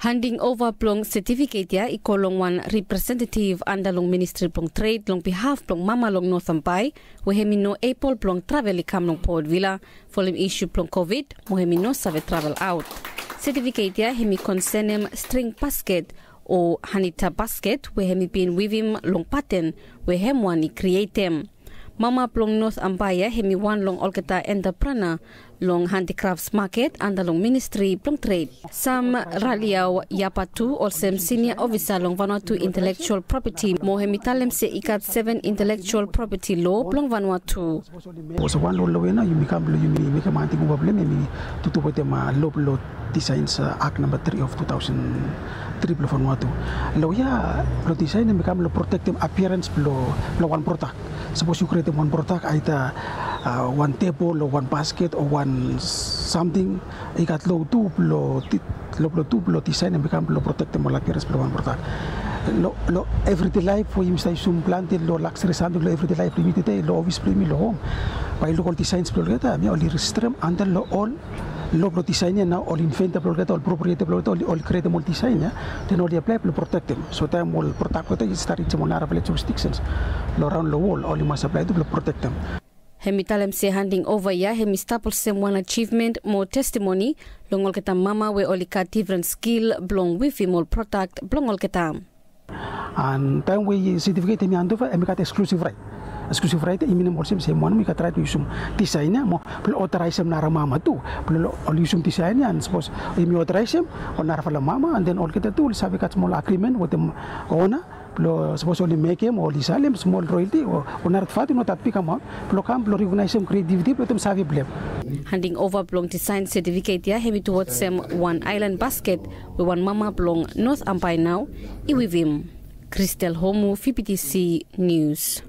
handing over plong certificate ya ikolong one representative andalong ministry plong trade long behalf plong mama long northampai wehemino apple plong travel ikam long port villa following issue plong covid mohemino save travel out. Certificate ya hemi concernem string basket o hanita basket. Wehemi pin wivim long pattern. Wehem one i createm Mama plong North Ambaya hemi wan long olketa entrepreneur long handicrafts market anda long ministry plong trade. Sam raliaw yapatu olsem senior officer long Vanuatu intellectual property mo hemi talem se ikat 7 intellectual property law plong Vanuatu. So one lo lo na yumi kam lo yumi mi kam anti kuba blem mi tutu pote ma lo lo design sa act number 3 of 2003 plo Vanuatu. Lo ya lo design mi kam lo protective appearance lo lo one product. Suppose you create one product aita uh, one table or one basket or one something ikat lo tu lo lo tu lo design mi kam lo protect mo appearance lo one product. Lo, lo everyday life wo yung stay sum planted lo luxury something lo everyday life limited lo office primi lo home. Pai lo design lo kata mi oli restream under lo all lo pro design na all inventa pro kata all propriety pro kata all create design ya then all apply pro protect them so time all protect is start na rapele jurisdictions around lo wall all must apply to protect them Hemi talem se handing over ya. Hemi stapel sem one achievement mo testimony. Longol kita mama we olika different skill blong wifi mol product blongol kita. and time we certificate mi ando fa emi kat exclusive right exclusive right imi mo sem sem mo mi kat right usum design mo plo authorize na mama tu. Plo all usum design and suppose imi authorize on na fa mama and then all kita tu sabi kat small agreement with the owner. Plo suppose only make him or lisalem small royalty or onar fati no tat pikam plo kam plo recognize him creativity plo tum sabi blem handing over blong design certificate ya. Hemi towards sem one island basket we one mama blong north ampai now. Iwivim Christel Homu, VPTC News.